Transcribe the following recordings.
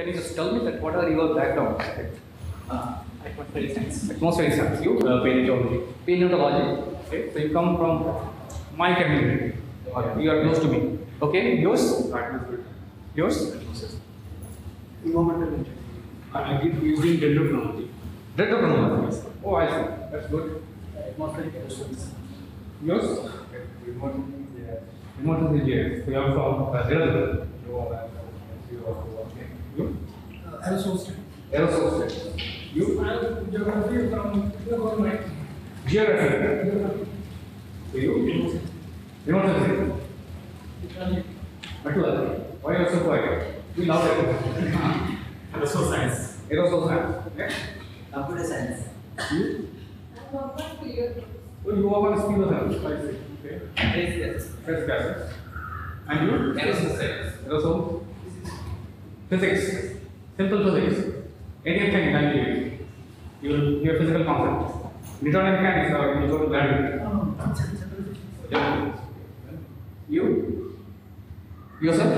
Can you just tell me that what are your background? Uh, atmospheric science. Atmospheric science. You uh, paleontology. Paleontology. Okay. So you come from my community. Or you are close to me. Okay. Yours? Yours? Environmental engineering. I did PhD in dendrochronology. Dendrochronology. Oh, I see. That's good. Atmospheric aerosols. Yours? Remote engineer. So you are from uh, Dehradun. Okay. You? Uh, aerosols. Aerospace. You? Geography from government. Geography. So you? Remote engineer. Meteorology. Why are you so quiet? We love it. Aerosol science. Aerosol science. Next. Computer science. You? Oh, you work on speed of health. I see. Okay. Yes, yes. Fresh gases. And you? Aerosol science. Aerosol. Physics. Simple physics. Anything can give you. You will hear physical concepts. Newton and mechanics are you go to gravity. Yeah. You? Yourself?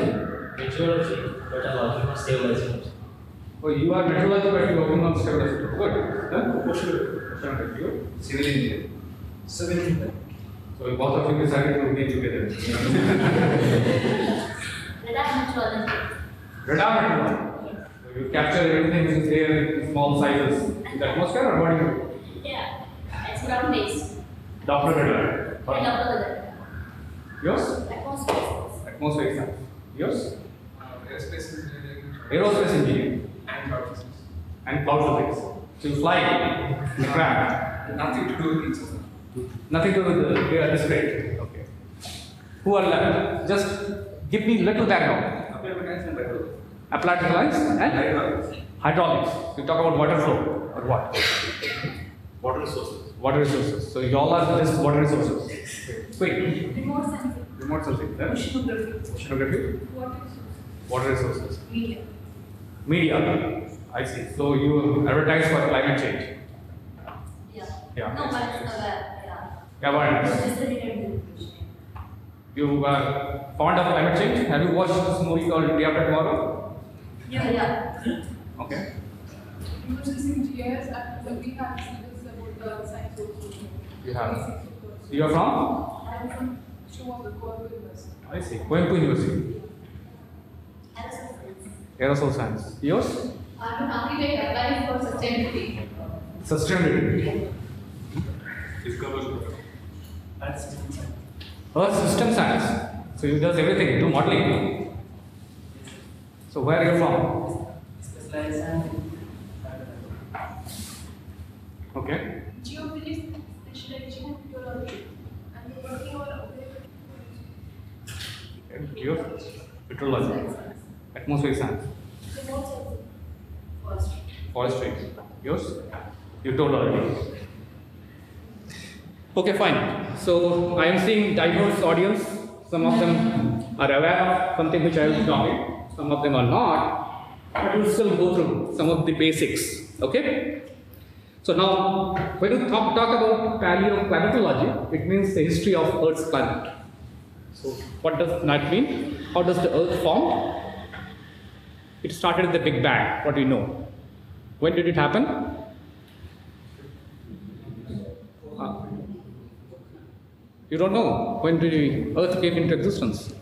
Meteorology, but I'm working on stabilizing. Oh, you are meteorology, but you are working on stabilization. Good. Then, question. You? Civil engineer. Civil engineer. So both of you decided to be together. Radar metrology. Radar meteorology. So you capture everything which is there in small sizes in the atmosphere, or what do you do? Yeah, it's ground based. Doppler radar. And Doppler weather. Yours? Atmosphere. Atmospheric science. Yours? Uh, aerospace engineering. Aerospace engineering And cloud physics. and cloud physics. So you fly in a craft. Nothing to do with each other. Nothing to do with the, they are discrete. Okay. Who are left? Just give me little background. Applied mechanics and hydraulics. Applied and Hydraulics. hydraulics. You talk about water flow or what? Water resources. Water resources. So you all are just water resources. Quick. Remote sensing. Remote sensing. Then Oceanography. oceanography. Water Water resources. Media. Media. I see. So you advertise for climate change. Yeah. Yeah. No, but it's uh, yeah. Awareness. It's just a related information. You are fond of climate change? Have you watched this movie called Day After Tomorrow? Yeah, yeah. Okay. You were just in GS and we had syllabus about the science also. You have. Basics of course. You are from? I'm from Shimoga, Goa University. I see. Coimbatore University. Aerosol science. Aerosol Science. Yours? I'm an architect applying for sustainability. Sustainability. Earth system science. Earth System Science. So you does everything. You do modeling. So where are you from? Okay. Geophysics, specialization in. And we're working on. Your meteorology. Atmospheric science. Forestry. Forestry. Yours? You told already. Okay, fine. So I am seeing diverse audience. Some of them are aware of something which I will talking. Some of them are not. But we'll still go through some of the basics. Okay? So now, when you talk, talk about paleoclimatology, it means the history of Earth's climate. So what does that mean? How does the Earth form? It started with the Big Bang, what do we know. When did it happen? Uh, you don't know when the Earth came into existence.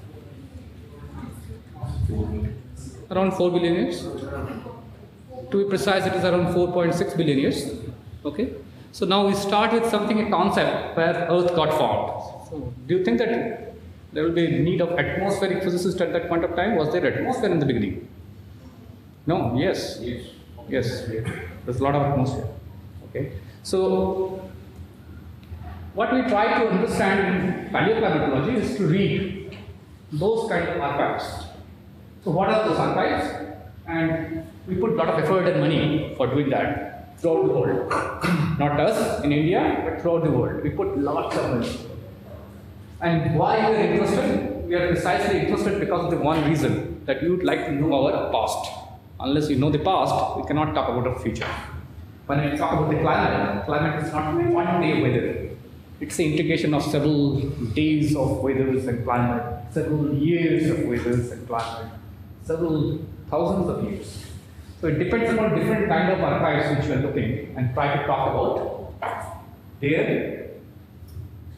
Around 4 billion years. To be precise, it is around 4.6 billion years. Okay. So now we start with something, a concept where Earth got formed. So do you think that there will be a need of atmospheric physicist at that point of time? Was there atmosphere in the beginning? No. Yes. Yes. Yes, there's a lot of atmosphere. Okay, so what we try to understand in paleoclimatology is to read those kind of archives. So what are those archives? And we put a lot of effort and money for doing that throughout the world. Not us in India, but throughout the world. We put lots of money. And why we are interested? We are precisely interested because of the one reason that you would like to know our past. Unless you know the past, we cannot talk about our future. When I talk about the climate, climate is not one day weather. It's the integration of several days of weathers and climate, several years of weathers and climate, several thousands of years. So it depends upon different kind of archives which you are looking and try to talk about their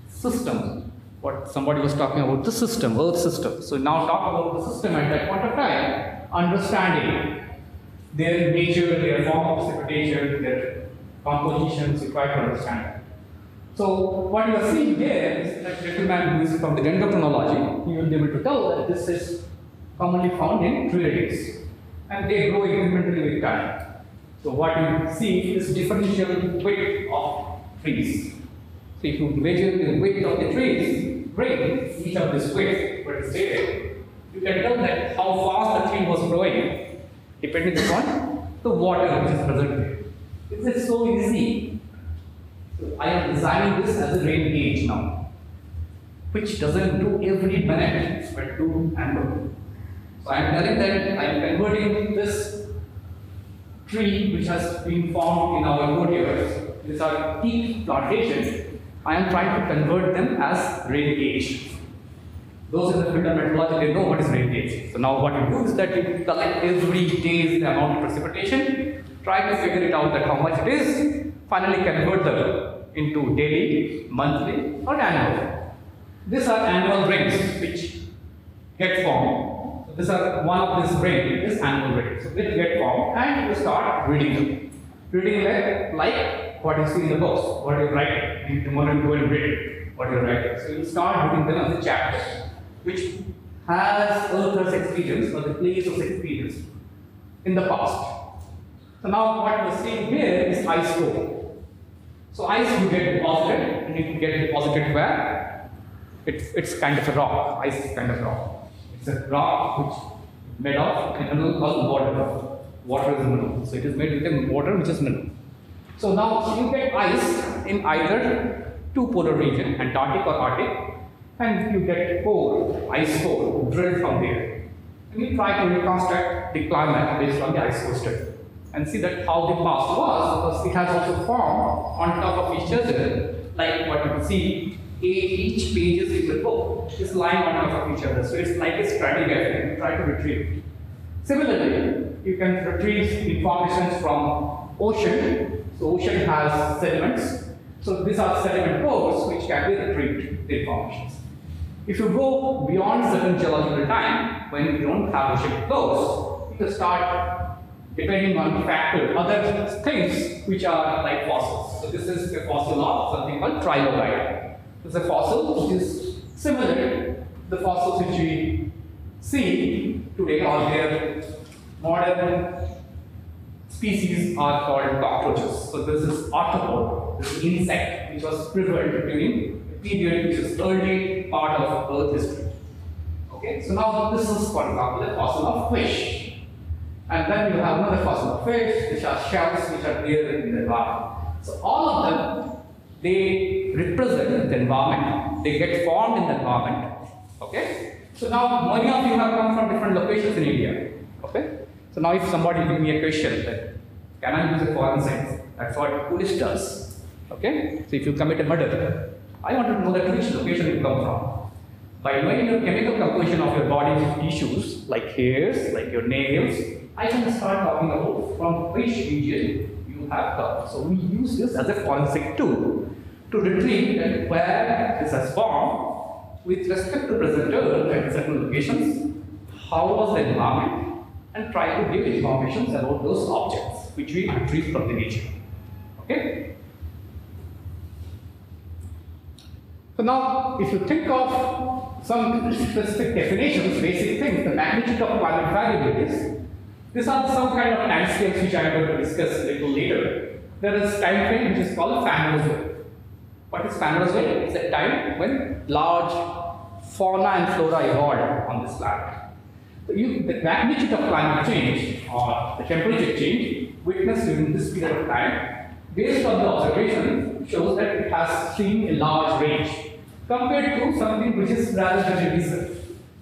system. What somebody was talking about the system, Earth system. So now talk about the system at that point of time, understanding their nature, their form of precipitation, their compositions, you try to understand. So what you are seeing here is that gentleman who is from the dendrochronology, he will be able to tell that this is commonly found in trades and they grow incrementally with time. So what you see is differential width of trees. So if you measure the width of the trees, great, each of this width, what is stated, you can tell that how fast the tree was growing, depending upon the water which is present there. It is so easy. So I am designing this as a rain gauge now, which doesn't do every minute, but do annually. So I am telling that I am converting this tree which has been formed in our courtyards, these are teak plantations, I am trying to convert them as rain gauge. Those in the field of they know what is rain gauge. So now what you do is that you collect every day's amount of precipitation, try to figure it out that how much it is, finally convert them into daily, monthly or annual. These are annual rains which get formed. These are one of this rain is annual rain. So it get formed and you start reading them. Reading like, like what you see in the books, what you write. In tomorrow you go and read what you write. So you start reading them as a chapter, which has Earth's experience or the place of experience in the past. So now what we're seeing here is ice core. So ice you get deposited and you can get deposited where? It's, it's kind of a rock. Ice is kind of rock. It's a rock which made of mineral called water. Water is a mineral. So it is made with a water which is mineral. So now you get ice in either two polar region, Antarctic or Arctic, and you get core, ice core drilled from there. And you try to reconstruct the climate based on the ice core study and see that how the past was because it has also formed on top of each other like what you see each pages in the book is lying on top of each other. So it's like a stratigraphy you try to retrieve. Similarly you can retrieve information from ocean. So ocean has sediments. So these are sediment cores which can be retrieved the informations. If you go beyond certain geological time when you don't have ocean close you can start depending on factor, other things which are like fossils. So this is a fossil of something called trilobite. This is a fossil which is similar to the fossils which we see today or their modern species are called cockroaches. So this is arthropod, this is insect which was prevalent during a period which is early part of Earth history. Okay, so now this is for example a fossil of fish. And then you have another fossil of fish, which are shells which are there in the environment. So all of them, they represent the environment. They get formed in the environment. Okay? So now many of you have come from different locations in India. Okay? So now if somebody give me a question that can I use a foreign forensics? That's what police does. Okay? So if you commit a murder, I want to know that which location you come from. By knowing your chemical composition of your body's tissues, like hairs, like your nails, I can start talking about from which region you have come. So we use this as a forensic tool to retrieve where this has formed with respect to present Earth at certain locations, how was the environment, and try to give information about those objects which we retrieve from the nature. Okay? So now, if you think of some specific definitions, basic things, the magnitude of climate variabilities, these are some kind of timescales which I am going to discuss a little later. There is time frame which is called wave. What is wave? It's a time when large fauna and flora evolved on this planet. So you, the magnitude of climate change or the temperature change witnessed during this period of time, based on the observation, shows that it has seen a large range compared to something which is rather recent.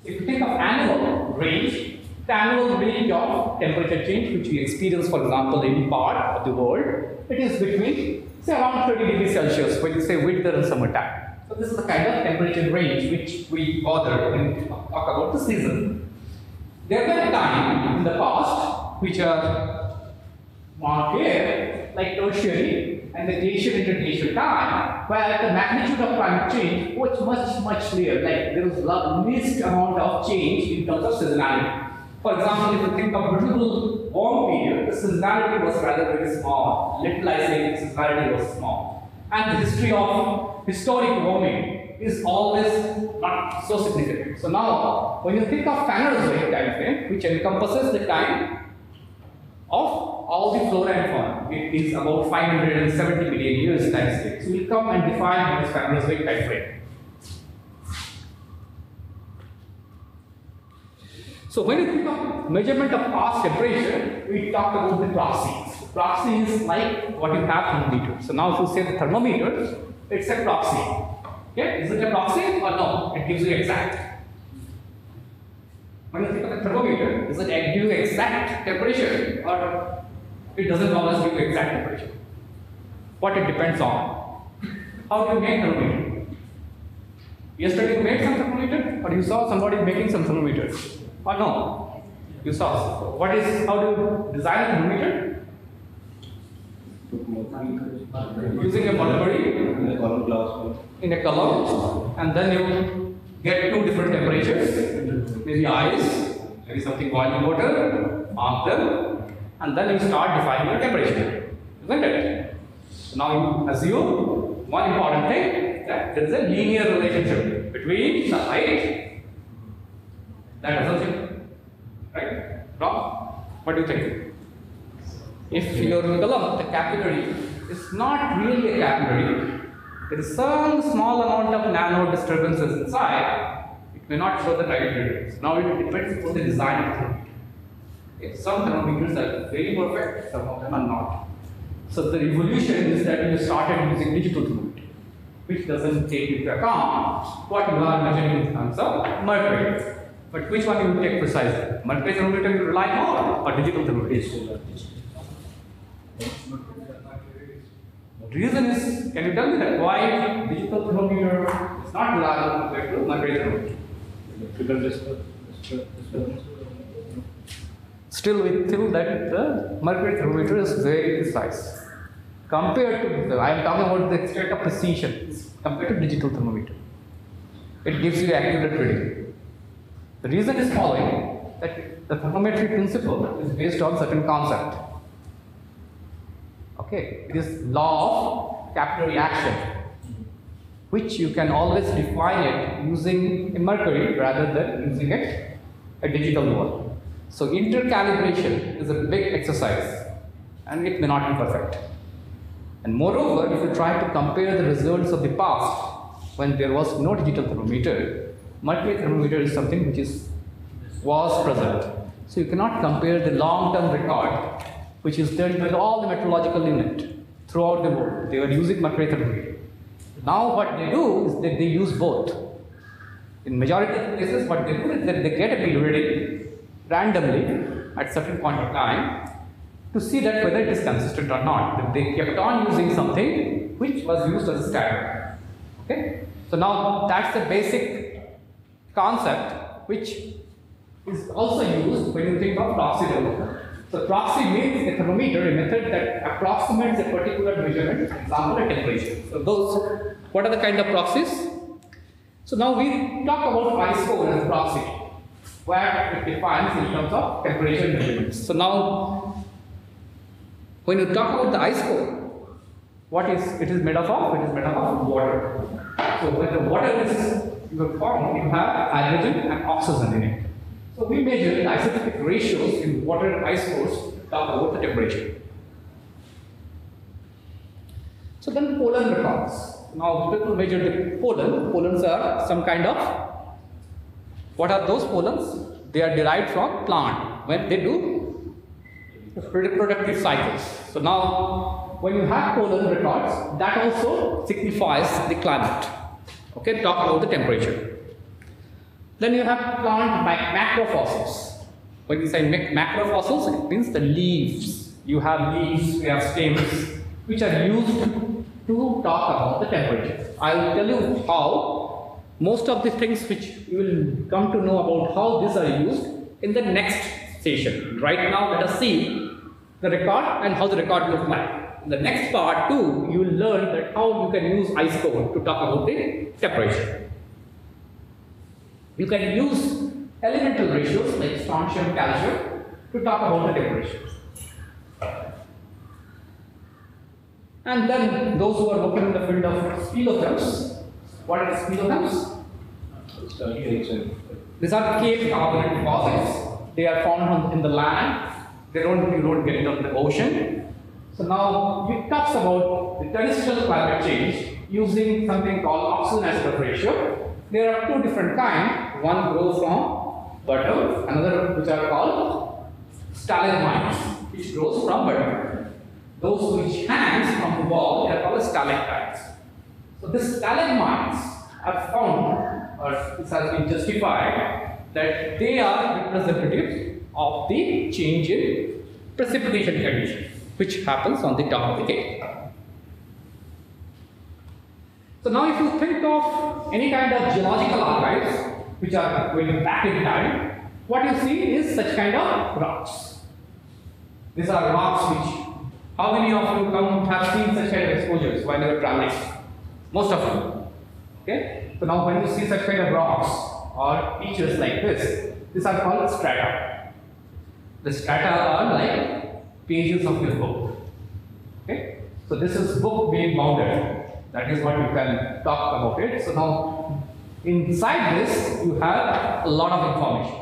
If you think of annual range, the annual range of temperature change which we experience, for example, in part of the world, it is between say around 30 degrees Celsius you say winter and summertime. So this is the kind of temperature range which we bother when we talk about the season. There were time in the past which are marked here, like tertiary and the glacial interglacial time, where the magnitude of climate change was much, much clear. Like there was lot, least amount of change in terms of seasonality. For example, if you think of beautiful warm period, the seasonality was rather very small. Little I say seasonality was small. And the history of historic warming is always not so significant. So now, when you think of Phanerozoic time frame, which encompasses the time of all the flora and fauna, it is about 570 million years time scale. So we'll come and define what is Phanerozoic time frame. So when you think of measurement of past temperature, we talk about the proxy. Proxy is like what you have thermometer. So now if you say the thermometer, it's a proxy. Okay, is it a proxy or no? It gives you exact. When you think of the thermometer, does it give you exact temperature or it doesn't always give you exact temperature? What it depends on. How do you make thermometer? Yesterday you made some thermometer or you saw somebody making some thermometers? Or no? You saw. What is, how do you design a thermometer? Using a mercury in the column glass. in a column and then you get two different temperatures, maybe ice, maybe something boiling water, mark them, and then you start defining your temperature, isn't it? So now you assume one important thing that there is a linear relationship between the height, that assumption, right? Wrong? What do you think? If your column, the capillary, is not really a capillary, there is some small amount of nano disturbances inside, it may not show the right readings. Now it depends on the design of the thermometer. Okay, Some thermometers are very perfect, some of them are not. So the revolution is that you started using digital thermometer, which doesn't take into account what you are measuring in terms of mercury. But which one you will take precisely? Mercury thermometer you rely more or digital thermometer? The reason is, can you tell me that why digital thermometer is not reliable compared to mercury thermometer? Electrical disturb- disturb- Still, we feel that the mercury thermometer is very precise compared to the. I am talking about the extent of precision compared to digital thermometer. It gives you accurate reading. The reason is following that the thermometry principle is based on certain concept. Okay, it is law of capillary action, which you can always define it using a mercury rather than using it a digital one. So intercalibration is a big exercise and it may not be perfect. And moreover, if you try to compare the results of the past when there was no digital thermometer, mercury thermometer is something which is was present. So you cannot compare the long-term record which is done with all the meteorological unit throughout the world. They were using mercury thermometer. Now what they do is that they use both. In majority of cases, what they do is that they get a reading randomly at certain point of time to see that whether it is consistent or not. That they kept on using something which was used as a standard. Okay? So now that's the basic concept which is also used when you think of proxy thermometer. So proxy means a thermometer, a method that approximates a particular measurement, example, a temperature. So those, what are the kind of proxies? So now we talk about ice core as proxy, where it defines in terms of temperature measurements. So now, when you talk about the ice core, what is it is made up of? It is made up of water. So when the water is you have formed, you have hydrogen and oxygen in it. So we measure the isotopic ratios in water and ice cores to talk about the temperature. So then pollen records. Now people measure the pollen. Pollens are some kind of what are those pollens? They are derived from plant when they do reproductive cycles. So now when you have pollen records, that also signifies the climate. Okay, talk about the temperature. Then you have plant mac- macrofossils. When you say mac- macrofossils, it means the leaves. You have leaves, you have stems, which are used to talk about the temperature. I will tell you how most of the things which you will come to know about how these are used in the next session. Right now, let us see the record and how the record looks like. The next part too, you will learn that how you can use ice core to talk about the temperature. You can use elemental ratios like strontium, calcium to talk about the temperature. And then those who are working in the field of speleothems, what are the? These are cave carbonate deposits. They are found in the land. They don't, you don't get it on the ocean. So now it talks about the terrestrial climate change using something called oxygen isotopic ratio. There are two different kinds. One grows from bottom, another which are called stalagmites, which grows from bottom. Those which hangs from the wall, they are called stalactites. So this stalagmites are found, or this has been justified, that they are representative of the change in precipitation condition, which happens on the top of the cake. So now if you think of any kind of geological archives, which are going back in time, what you see is such kind of rocks. These are rocks which, how many of you come have seen such kind of exposures while you are traveling? Most of you. Okay? So now when you see such kind of rocks or features like this, these are called strata. The strata are like pages of your book. Okay? So this is book being bounded. That is what you can talk about it. So now inside this you have a lot of information.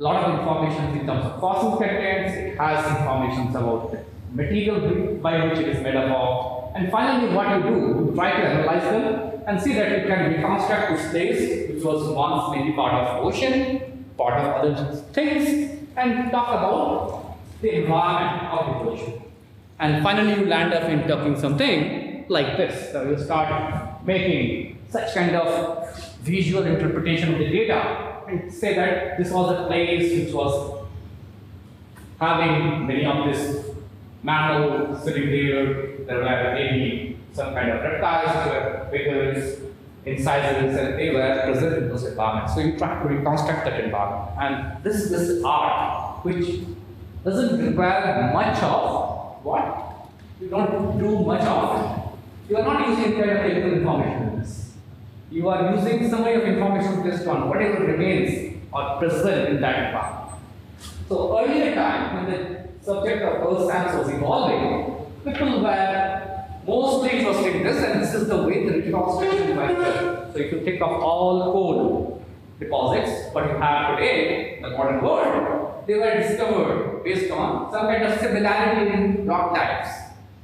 A lot of information in terms of fossil contents, it has information about the material by which it is made up of. And finally what you do, you try to analyze them and see that you can reconstruct this place which was once maybe part of ocean, part of other things, and talk about the environment of the. And finally, you land up in talking something like this. So you start making such kind of visual interpretation of the data and say that this was a place which was having many of this mammal sitting there. There were maybe some kind of reptiles which were bigger in sizes and they were present in those environments. So you try to reconstruct that environment. And this is this art which doesn't require much of what? You don't do much of. You are not using technical information in this. You are using some summary of information based on whatever remains or present in that environment. So earlier time when the subject of earth science was evolving, people were mostly interested in this and this is the way the reconstruction went. So if you think of all coal deposits, what you have today in the modern world, they were discovered based on some kind of similarity in rock types,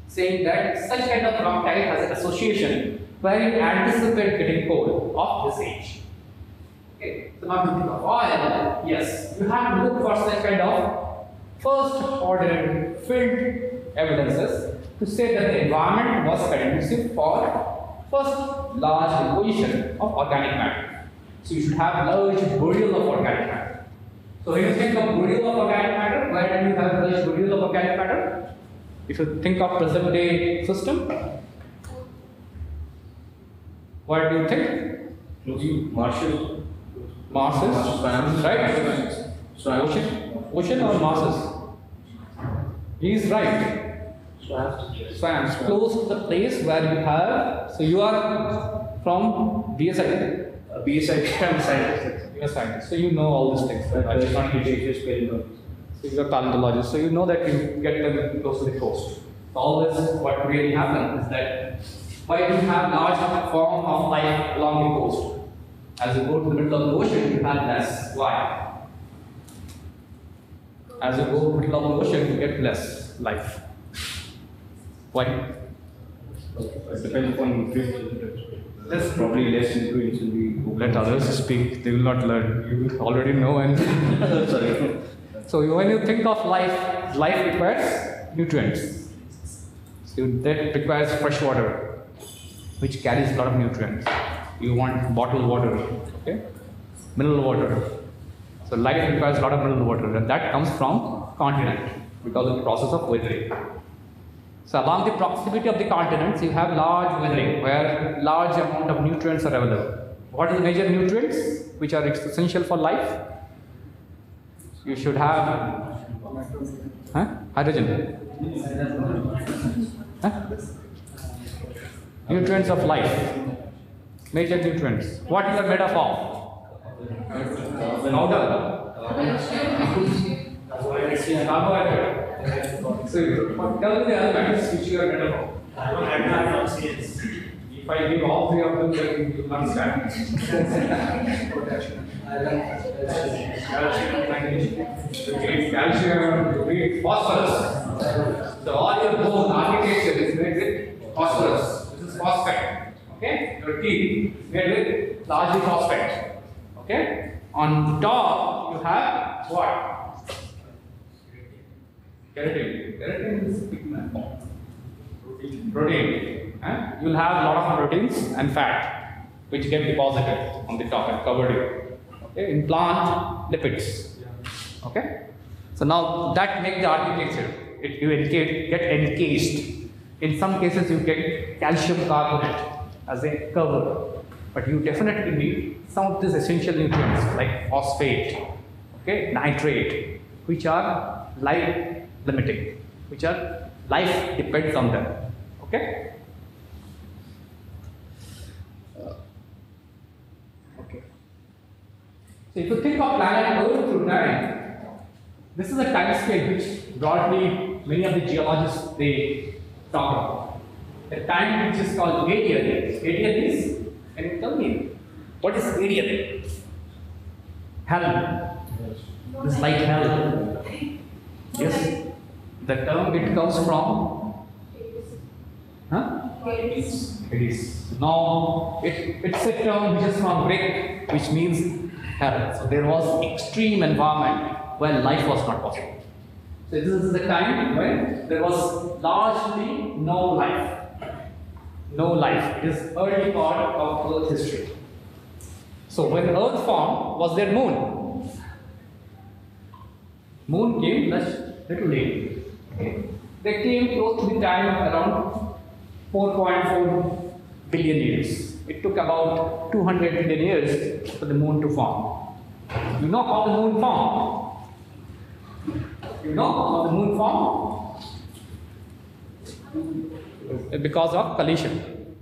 saying that such kind of rock type has an association where you anticipate getting coal of this age. Okay, so now you think of oil, yes, you have to look for such kind of first order filled evidences to say that the environment was conducive for first large deposition of organic matter. So you should have large burial of organic matter. So when you think of burial of organic matter, where do you have large burial of organic matter? If you think of present day system, what do you think? Marshall. Marses, Swamps. right? Swamps. Ocean, ocean or Marses? He is right. Swamps, close to the place where you have. So you are from BSI. BSI I'm scientist. You are scientist, so you know all these things. Right? I But should not teach you. just paleontologist. So you are a paleontologist, so you know that you get them close to the coast. So all this, what really happens is that why do you have large form of life along the coast? As you go to the middle of the ocean, you have less. Why? As you go to the middle of the ocean, you get less life. Why? It depends upon nutrients. There's probably less nutrients in the. Let others speak, they will not learn. You already know and Sorry. So when you think of life, life requires nutrients. So that requires fresh water, which carries a lot of nutrients. You want bottled water, okay? Mineral water. So life requires a lot of mineral water, and that comes from continent because of the process of weathering. So along the proximity of the continents, you have large weathering where large amount of nutrients are available. What are the major nutrients which are essential for life? You should have Huh? Hydrogen. Huh? Nutrients of life. Major nutrients. What is are made of? Powder. Carbohydrate. So, tell me the elements which you are made up of. If I give all three of them, then you understand. Calcium, magnesium, okay, calcium, okay, phosphorus. So all your bone architecture is made with phosphorus. This is phosphate. Okay, your teeth made with largely phosphate. Okay, on top you have what? Keratin. Keratin is pigment. Protein. Huh? You'll have a lot of proteins and fat which get deposited on the top and covered you. Okay, in plant lipids. Okay, so now that make the architecture. It, you encase, get encased. In some cases, you get calcium carbonate as a cover, but you definitely need some of these essential nutrients like phosphate, okay, nitrate, which are life limiting, which are life depends on them. Okay. Uh, Okay. So if you think of planet Earth through time, this is a time scale which broadly many of the geologists they talk about. The time which is called Hadean. Hadean is, can you tell me, what is Hadean? Hell. This light hell. Yes. The term it comes from, huh? Hades. Now, it, it's a term which is from Greek, which means hell. So there was extreme environment where life was not possible. So this is the time when there was largely no life. No life. It is early part of Earth history. So when Earth formed, was there moon? Moon came less little late. They came close to the time around 4.4 billion years. It took about 200 billion years for the moon to form. You know how the moon formed? You know how the moon formed? Because of collision.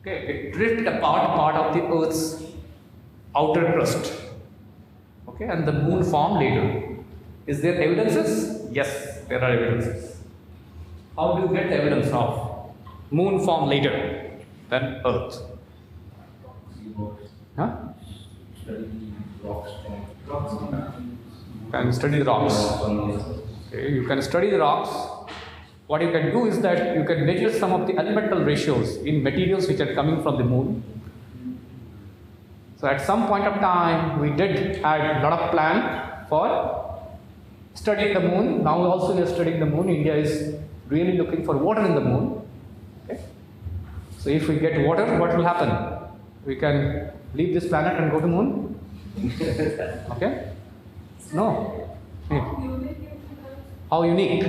Okay, it drifted apart part of the Earth's outer crust. Okay, and the moon formed later. Is there evidences? Yes, there are evidences. How do you get evidence of moon formed later than Earth? Huh? Can study the rocks. Okay, you can study the rocks. What you can do is that you can measure some of the elemental ratios in materials which are coming from the moon. So at some point of time, we did had a lot of plan for studying the moon. Now also we are studying the moon. India is really looking for water in the moon. Okay? So if we get water, what will happen? We can leave this planet and go to moon. okay? No. Hey. How unique?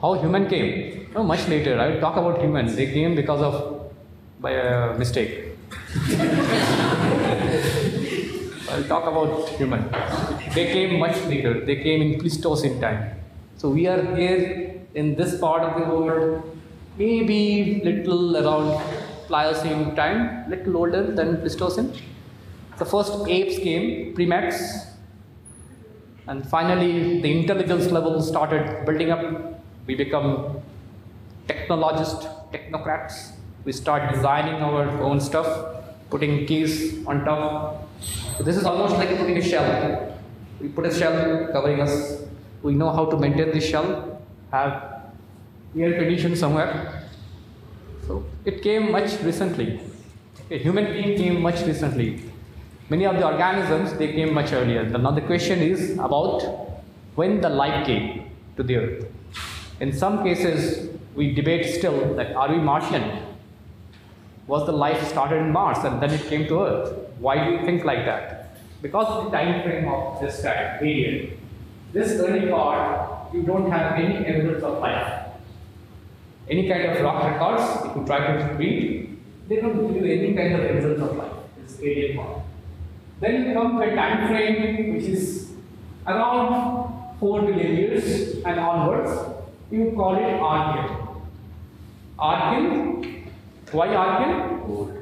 How human came? No, much later. I will talk about human. They came because of by a mistake. I'll talk about human. They came much later. They came in Pleistocene time. So we are here in this part of the world, maybe little around Pliocene time, little older than Pleistocene. The first apes came, primates, and finally the intelligence level started building up. We become technologists, technocrats. We start designing our own stuff, putting keys on top. So this is almost like putting a shell. We put a shell covering us. We know how to maintain this shell, have air condition somewhere. So it came much recently. A human being came much recently. Many of the organisms they came much earlier. Now the question is about when the life came to the earth. In some cases, we debate still that are we Martian? Was the life started in Mars and then it came to Earth? Why do you think like that? Because of the time frame of this time period. This early part, you don't have any evidence of life. Any kind of rock records, if you try to read, they don't give you any kind of evidence of life. This alien part. Then you come to a time frame which is around 4 billion years and onwards, you call it Archean. Archean, why Archean? Old.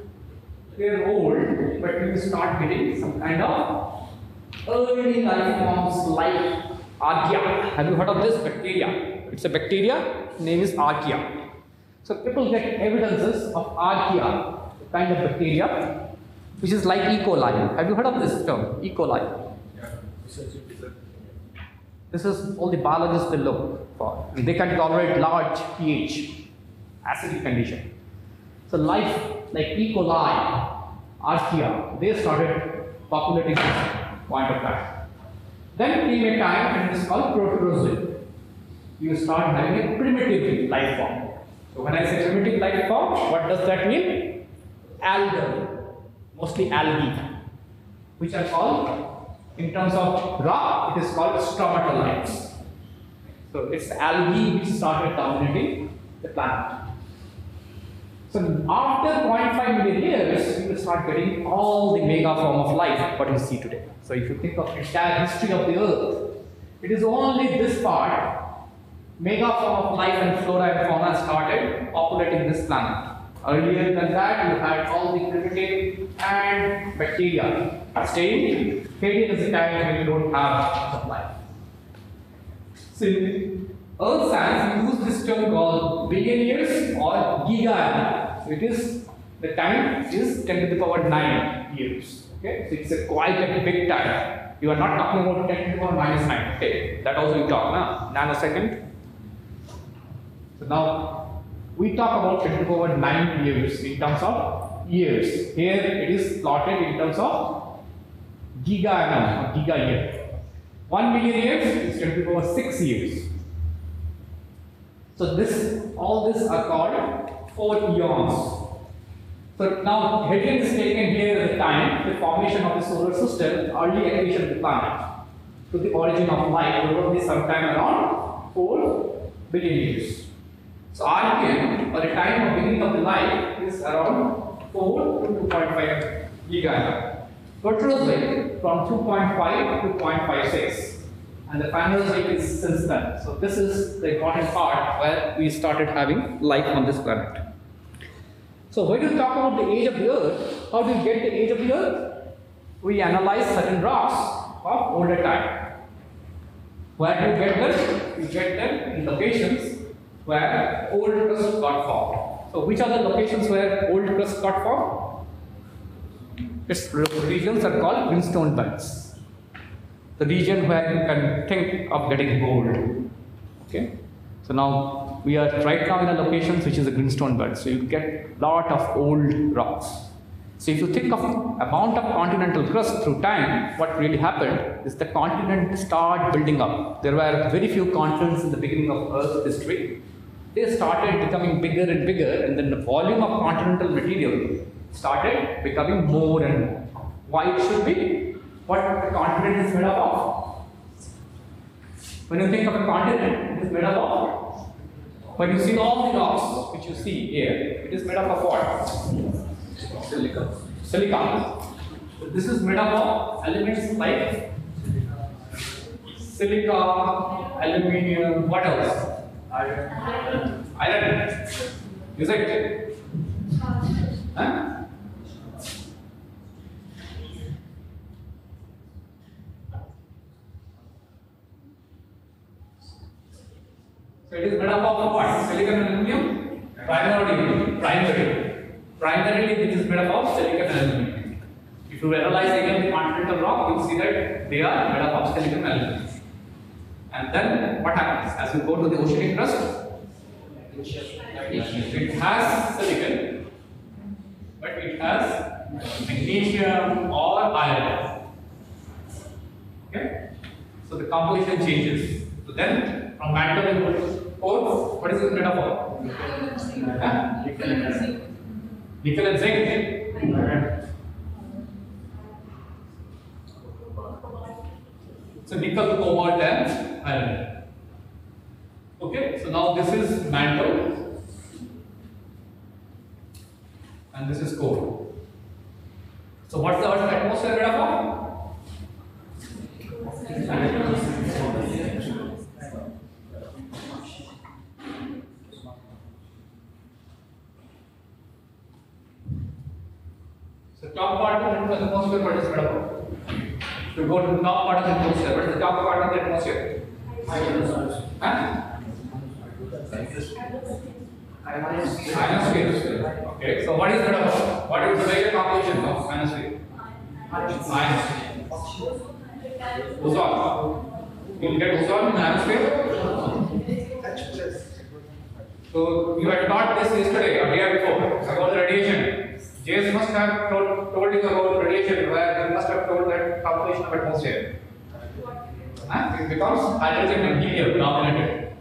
They're old, but you start getting some kind of early life forms like archaea. Have you heard of this bacteria? It's a bacteria, name is archaea. So people get evidences of archaea, kind of bacteria, which is like E. coli. Have you heard of this term, E. coli? Yeah. Research it is a- This is all the biologists they look for. They can tolerate large pH, acidic condition. So life like E. coli, archaea, they started populating this point of time. Then came a time when it is called Proterozoic. You start having a primitive life form. So when I say primitive life form, what does that mean? Algal, mostly algae, which are called, in terms of rock, it is called stromatolites. So it's algae which started dominating the planet. So after 0.5 million years, you will start getting all the mega form of life what you see today. So if you think of the entire history of the earth, it is only this part, mega form of life and flora and fauna started populating this planet. Earlier than that, you had all the primitive and bacteria staying. Hadean is the time when you don't have of life. So Earth science, we use this term called billion years or giga. It is the time is 10 to the power 9 years. Okay, so it's a quite a big time. You are not talking about 10 to the power minus 9. Okay, that also we talk now. Nanosecond. So now we talk about 10 to the power 9 years in terms of years. Here it is plotted in terms of giga or giga year. 1 million years is 10 to the power 6 years. So this, all this are called four eons. So now Hadean is taken here at the time, the formation of the solar system, early accretion of the planet, to the origin of life, probably sometime around 4 billion years. So Archean, or the time of beginning of the life, is around 4 to 2.5 gigaton. Proterozoic from 2.5 to 0.56 and the Phanerozoic is since then. So this is the important part where we started having life on this planet. So when you talk about the age of the earth, how do you get the age of the earth? We analyze certain rocks of older time. Where do you get them? You get them in locations where old crust got formed. So which are the locations where old crust got formed? Its regions are called greenstone belts. The region where you can think of getting gold. Okay. So now we are right now in a location which is a greenstone belt. So you get a lot of old rocks. So if you think of amount of continental crust through time, what really happened is the continent start building up. There were very few continents in the beginning of Earth history. They started becoming bigger and bigger, and then the volume of continental material started becoming more and more. Why it should be? What the continent is made up of? When you think of a continent, it is made up of. When you see all the rocks which you see here, it is made up of what? Silica. Silica. So this is made up of elements like silica, aluminium, what else? Iron. Iron. Is it? Huh? So it is made up of what? Silicon and aluminum? Primarily, primary. Primarily it is made up of silicon and aluminum. If you analyze again the continental rock, you will see that they are made up of silicon and aluminum. And then what happens? As you go to the oceanic crust, it has silicon, but it has magnesium or iron. Okay? So the composition changes. So then from mantle and ore, what is it made up of? Nickel and zinc. So nickel, cobalt, and iron. Okay, so now this is mantle and this is core. So what's the Earth's atmosphere made up of? Top part of the atmosphere, what is up of? To go to the top part of the atmosphere, what is the top part of the atmosphere? Huh? Ionosphere. Okay, so what is up of? What is the major composition of ionosphere? Ions. Ozone. You get ozone in ionosphere? So you had taught this yesterday or day before about radiation. James must have told, told you about radiation where he must have told that composition of atmosphere. Huh? It becomes hydrogen and helium dominated.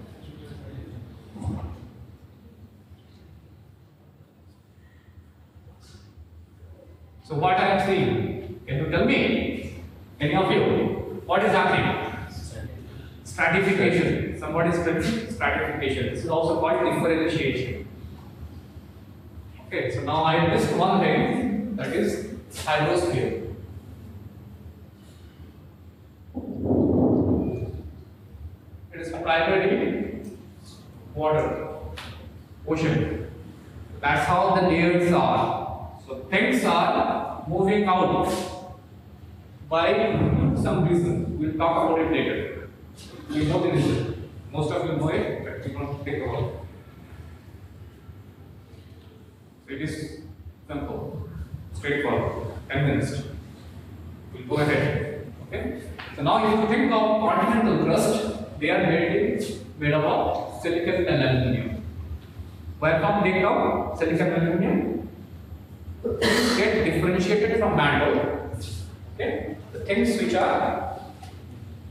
So what I am seeing, can you tell me, any of you, what is happening? Stratification. Somebody is stratification. This is also called differentiation. Okay, so now I missed one thing, that is hydrosphere. It is primarily water, ocean. That's how the layers are. So things are moving out by some reason. We'll talk about it later. We know reason. Most of you know it, but we won't take about it. Is simple, straightforward, 10 minutes. We'll go ahead. Okay? So now if you think of continental crust, they are made, made up of silicon and aluminum. Where from they come? Silicon and aluminum get differentiated from mantle. Okay? The things which are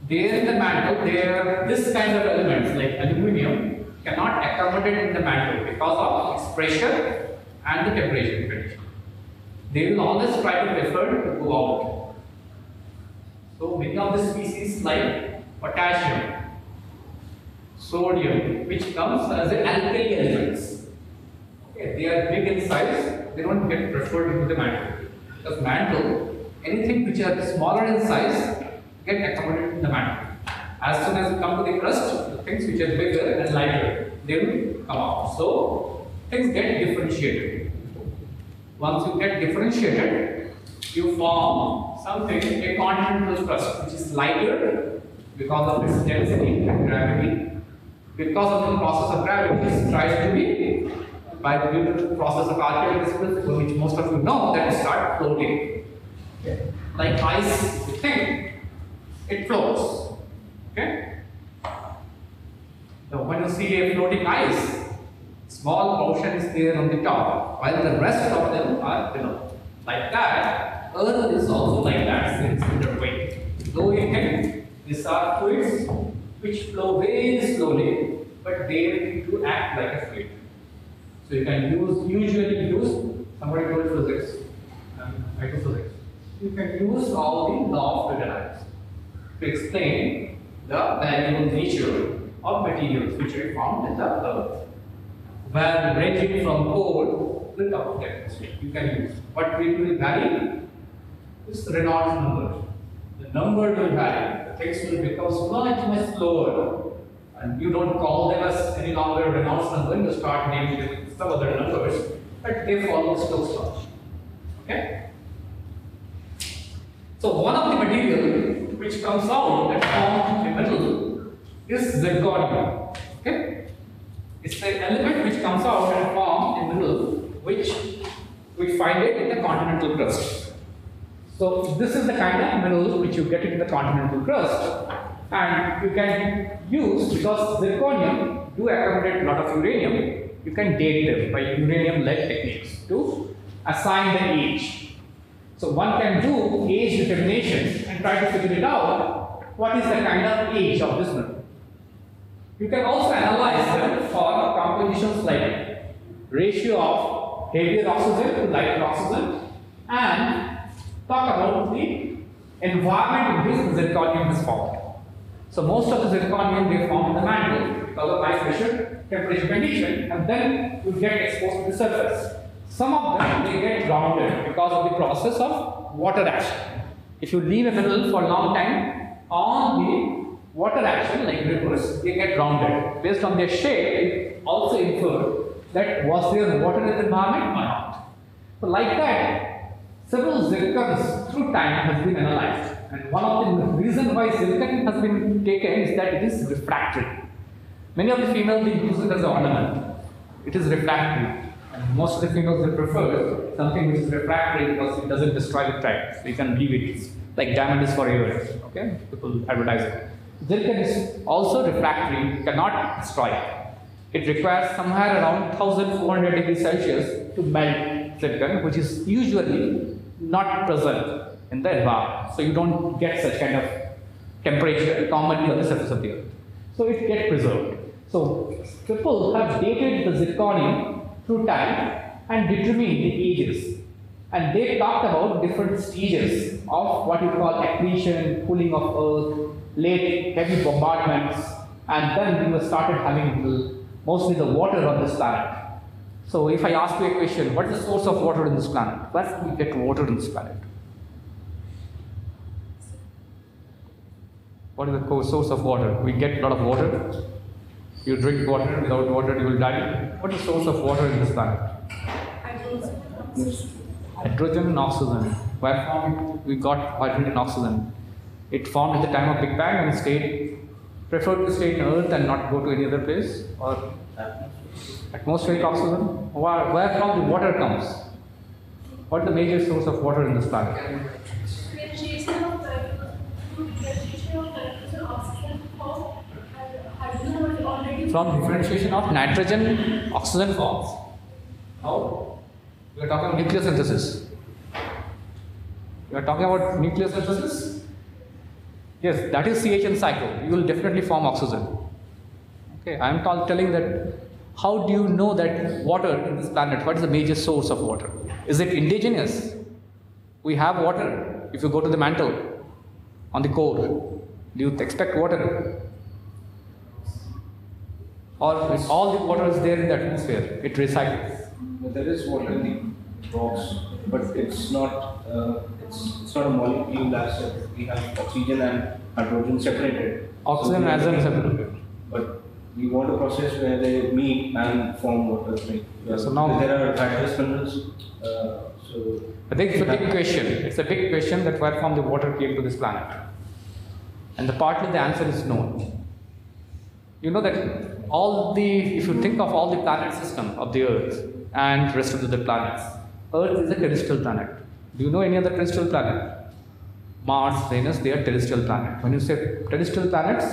there in the mantle, they are this kind of elements like aluminum cannot accommodate in the mantle because of its pressure and the temperature condition. They will always try to prefer to go out. So many of the species like potassium, sodium, which comes as alkali elements. Okay, they are big in size, they don't get preferred into the mantle. Because mantle, anything which are smaller in size, get accommodated in the mantle. As soon as you come to the crust, the things which are bigger and lighter, they will come out. So things get differentiated. Once you get differentiated, you form something, a continental crust, which is lighter because of its density and gravity. Because of the process of gravity, this tries to be by the process of Archimedes principle, which most of you know, that it start floating. Like ice, you think, it floats. Okay? Now, when you see a floating ice, small portion is there on the top, while the rest of them are below. Like that, Earth is also like that since intertwined. Though you think these are fluids which flow very slowly, but they do act like a fluid. So you can use usually use somebody told physics, um, microphysics. You can use all the law of fluidics to explain the variable nature of materials which are found in the earth. Where ranging from cold to top of the atmosphere, you can use. What will vary is the Reynolds number. The number will vary. The things will become much much slower. And you don't call them as any longer Reynolds number, you start naming them some other numbers, but they follow Stokes law. Okay? So one of the material which comes out forms in the middle is zirconium. Okay? It's the element which comes out and forms the middle, which we find it in the continental crust. So this is the kind of minerals which you get in the continental crust, and you can use because zirconium do accommodate a lot of uranium. You can date them by uranium-lead techniques to assign the age. So one can do age determination and try to figure it out. What is the kind of age of this mineral? You can also analyze them for compositions like ratio of heavier oxygen to lighter oxygen and talk about the environment in which the zirconium is formed. So most of the zirconium they form in the mantle because of high pressure, temperature condition, and then you get exposed to the surface. Some of them they get grounded because of the process of water action. If you leave a mineral for a long time on the water action like rivers, they get rounded. Based on their shape, it also inferred that was there water in the environment or not. So like that, several zircons through time has been analyzed. And one of the reason why zircon has been taken is that it is refractory. Many of the females they use it as an ornament. It is refractory. And most of the females they prefer something which is refractory because it doesn't destroy the time. So you can leave it. Like diamond is for years. Okay? People advertise it. Zircon is also refractory, cannot destroy it. It requires somewhere around 1400 degrees Celsius to melt zircon, which is usually not present in the environment. So you don't get such kind of temperature commonly on the surface of the earth. So it gets preserved. So people have dated the zirconium through time and determined the ages. And they talked about different stages of what you call accretion, cooling of earth, late heavy bombardments, and then we started having mostly the water on this planet. So if I ask you a question, what is the source of water in this planet? Where do we get water in this planet? What is the source of water? We get a lot of water. You drink water, without water you will die. What is the source of water in this planet? Hydrogen and oxygen. Where from we got hydrogen and oxygen? It formed at the time of Big Bang and stayed, preferred to stay in Earth and not go to any other place? Or atmospheric oxygen? Where, where from the water comes? What the major source of water in this planet? From differentiation of nitrogen oxygen forms. How? We are talking about nuclear synthesis. We are talking about nuclear synthesis? Yes, that is CHN cycle. You will definitely form oxygen. Okay, I am tell- telling that. How do you know that water in this planet? What is the major source of water? Is it indigenous? We have water. If you go to the mantle, on the core, do you expect water? Or all the water is there in the atmosphere, it recycles. But there is water in the rocks, but it's not. Uh, it's, it's not a molecule as such. We have oxygen and hydrogen separated. Oxygen So as an separated. But we want a process where they meet and form water. Like, Yeah, so now- there are hydrous minerals. Uh, so I think it's a big question. It's a big question that where from the water came to this planet. And the partly the answer is no. You know that all the, if you think of all the planet system of the Earth and rest of the planets, Earth is a terrestrial planet. Do you know any other terrestrial planet? Mars, Venus, they are terrestrial planet. When you say terrestrial planets,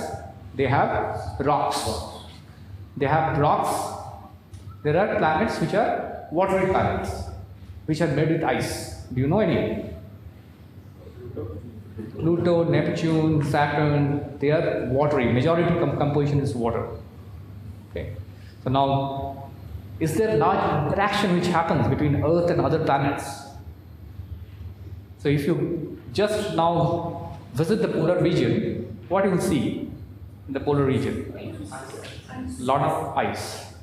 they have rocks. They have rocks. There are planets which are watery planets, which are made with ice. Do you know any? Pluto, Neptune, Saturn, they are watery. Majority com- composition is water. Okay. So now, is there large interaction which happens between Earth and other planets? So if you just now visit the polar region, what you will see in the polar region? Lot of ice.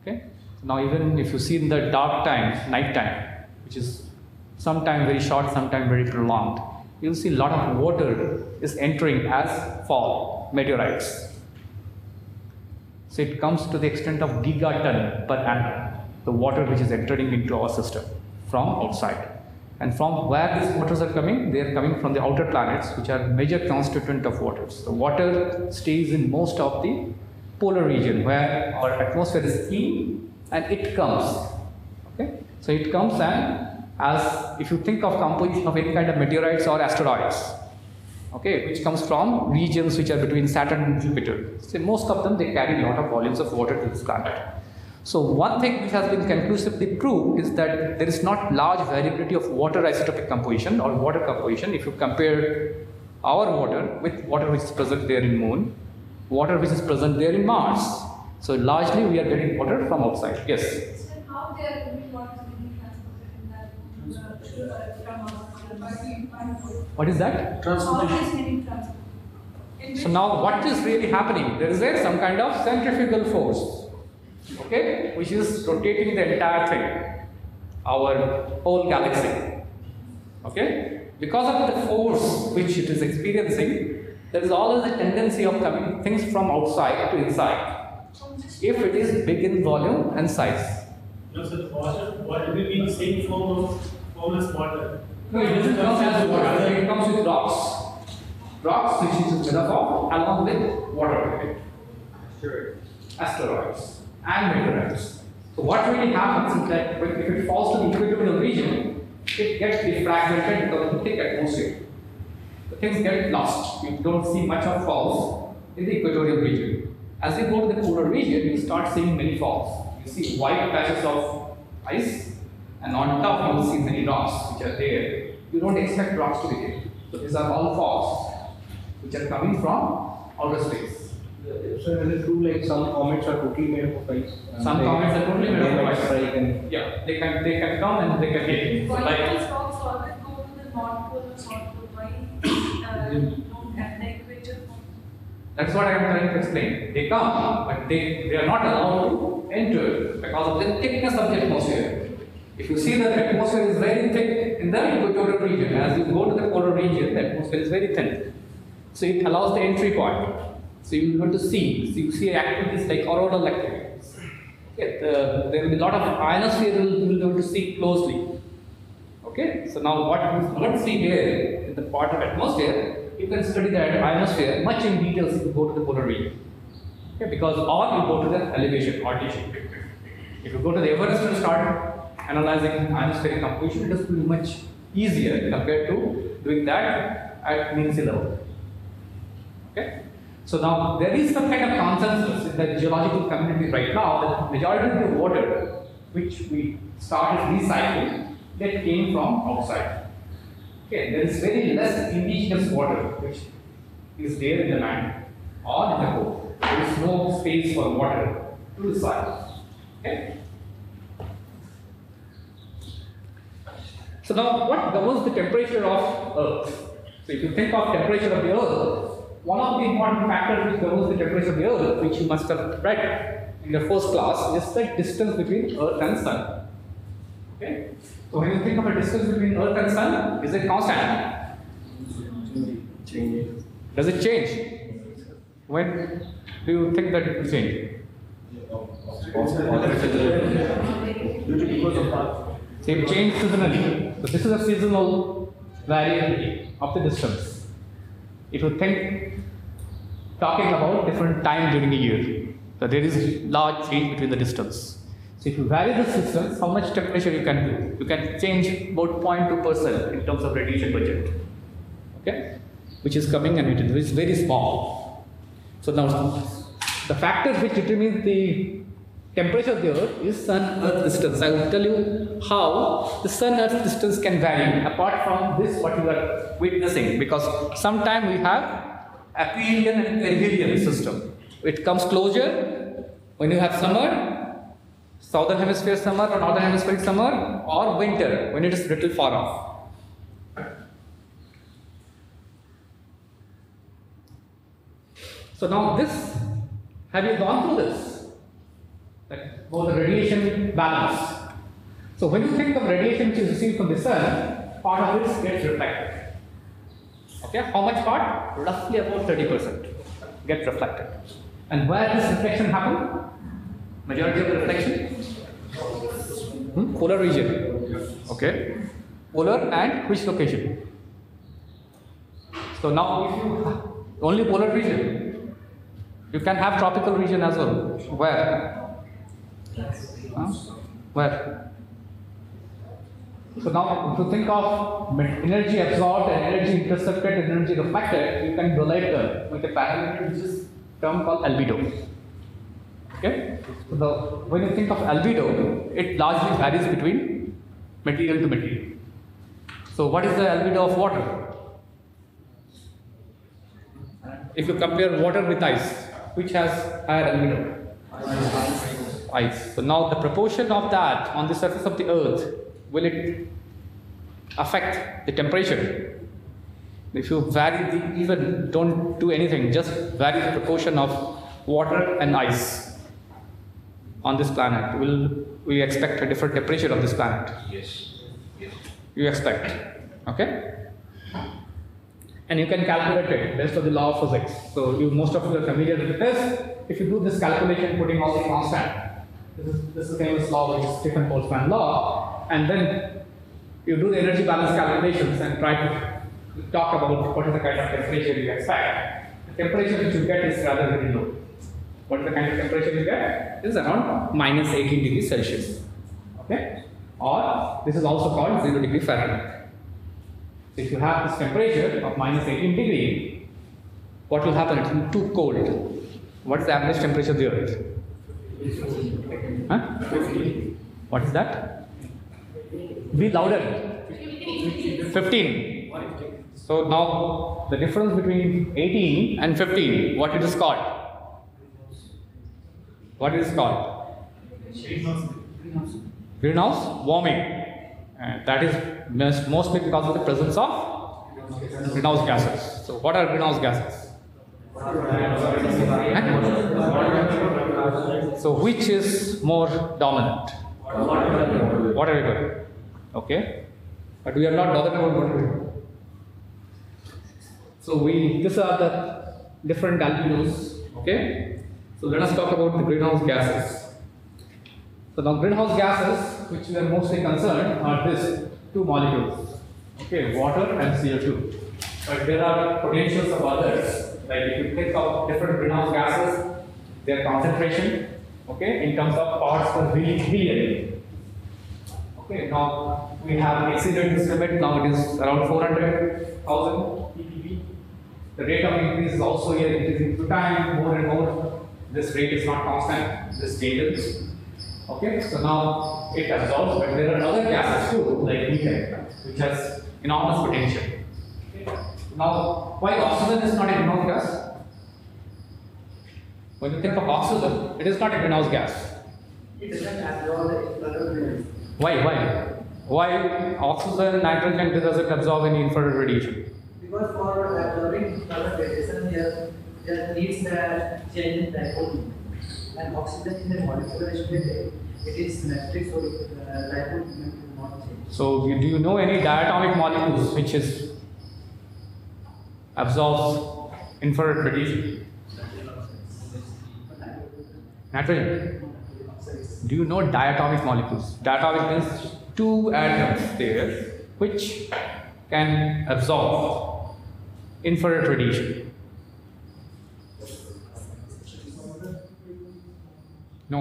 Okay. Now even if you see in the dark time, night time, which is sometime very short, sometime very prolonged, you'll see a lot of water is entering as fall meteorites. So it comes to the extent of gigaton per annum, the water which is entering into our system from outside. And from where these waters are coming, they are coming from the outer planets, which are major constituent of waters. The water stays in most of the polar region where our atmosphere is thin and it comes. Okay? So it comes and as if you think of composition of any kind of meteorites or asteroids, okay, which comes from regions which are between Saturn and Jupiter. So most of them they carry a lot of volumes of water to this planet. So one thing which has been conclusively proved is that there is not large variability of water isotopic composition or water composition if you compare our water with water which is present there in moon, water which is present there in Mars. So largely we are getting water from outside. Yes. So What is that? How it is getting transported? In So now what is really happening? There is a, some kind of centrifugal force, okay, which is rotating the entire thing, our whole galaxy, okay. Because of the force which it is experiencing, there is always a tendency of coming things from outside to inside. If it is big in volume and size, No, sir, water, water will be the same form of, form as water. No, it doesn't come as water, it comes with rocks. Rocks which is made up of along with water, okay? Asteroids and meteorites. So what really happens is that when- if it falls to the equatorial region, it gets defragmented because of the thick atmosphere. The things get lost. You don't see much of falls in the equatorial region. As you go to the polar region, you start seeing many falls. You see white patches of ice, and on top you will see many rocks which are there. You don't expect rocks to be there. So these are all falls which are coming from outer space. So is it true like some comets are totally made up of ice? Some they- comets are totally made up of ice. strike and Yeah, they can they can come and they can hit. Why Like does rocks always go to the North Pole or South Pole? Why uh, don't have the equator? That's what I am trying to explain. They come, but they, they are not allowed to enter because of the thickness of the atmosphere. If you see that the atmosphere is very thick in the equatorial region, as you go to the polar region, the atmosphere is very thin. So it allows the entry point. So you want to see, so you see activities like auroral activities. Okay, the, there will be a lot of ionosphere you will be able to see closely. Okay, so now what you not see here in the part of atmosphere, you can study the ionosphere much in details if you go to the polar region. Okay, because or you go to the elevation, altitude. If you go to the Everest and start analyzing ionospheric composition, it is much easier compared to doing that at mean sea level. Okay? So now there is some kind of consensus in the geological community right now that majority of the water which we started recycling that came from outside. Okay, there is very less indigenous water which is there in the land or in the coast. There is no space for water to recycle. Okay? So now what governs the temperature of Earth? So if you think of temperature of the Earth, one of the important factors which governs the temperature of the Earth, which you must have read in the first class, is the distance between Earth and Sun. Okay? So when you think of a distance between Earth and Sun, is it constant? change. Does it change? When do you think that it will change? So it changes seasonally. So this is a seasonal variability of the distance. It would think talking about different time during the year. So there is large change between the distance. So if you vary the distance, how much temperature you can do? You can change about 0.2 percent in terms of radiation budget. Okay, which is coming and it is very small. So now the factor which determines the temperature of the earth is sun-earth distance. I will tell you how the sun-earth distance can vary apart from this what you are witnessing because sometime we have aphelion and perihelion system. It comes closer when you have summer, southern hemisphere summer or northern hemisphere summer or winter when it is little far off. So now this, have you gone through this? Like about the radiation balance. So when you think of radiation which is received from the sun, part of it gets reflected. Okay, how much part? Roughly about 30% get reflected. And where this reflection happen? Majority of the reflection? Hmm? Polar region. Okay. Polar and which location? So now if you only polar region, you can have tropical region as well. Where? Huh? Where? So now, if you think of energy absorbed and energy intercepted and energy reflected, you can relate them with a parameter which is term called albedo. Okay? So the, when you think of albedo, it largely varies between material to material. So what is the albedo of water? If you compare water with ice, which has higher albedo? Ice. So now the proportion of that on the surface of the earth, will it affect the temperature? If you vary the, even don't do anything, just vary the proportion of water and ice on this planet, will we expect a different temperature of this planet? Yes. Yes. You expect, okay? And you can calculate it based on the law of physics. So you most of you are familiar with this. If you do this calculation, putting all the constant, this is this is famous law which is Stefan Boltzmann law, and then you do the energy balance calculations and try to talk about what is the kind of temperature you expect. The temperature which you get is rather very low. What is the kind of temperature you get? It is around minus 18 degrees Celsius. Okay? Or this is also called 0 degree Fahrenheit. So if you have this temperature of minus 18 degree, what will happen? It will be too cold. What is the average temperature of the earth? Huh? What is that? Be louder. 15. So now the difference between 18 and 15, what it is called? What is called? Greenhouse greenhouse warming. And that is most- mostly because of the presence of greenhouse gases. So what are greenhouse gases? So which is more dominant? Water vapor. Okay. But we are not bothered about water vapor. So we these are the different albedos. Okay. So let us talk about the greenhouse gases. So now greenhouse gases, which we are mostly concerned, are these two molecules. Okay, water and CO2. But there are potentials of others. Like if you think of different greenhouse gases, their concentration, okay, in terms of parts per billion. Okay, now we have exceeded this limit. Now it is around 400,000 ppb. The rate of increase is also here increasing through time, more and more. This rate is not constant. This changes. Okay, so now it absorbs, but there are other gases too, like methane, which has enormous potential. Okay. Now, why oxygen is not a greenhouse gas? When you think of oxygen, it is not a greenhouse gas. It doesn't absorb the infrared Why? Why? Why oxygen, nitrogen doesn't absorb any infrared radiation? Because for absorbing infrared radiation, there needs the change in dipole. And oxygen in the molecular state, it is symmetric, so uh, dipole moment will not change. So, do you know any diatomic molecules which is absorbs infrared radiation? Nitrogen. Do you know diatomic molecules? Diatomic means two atoms there which can absorb infrared radiation. No.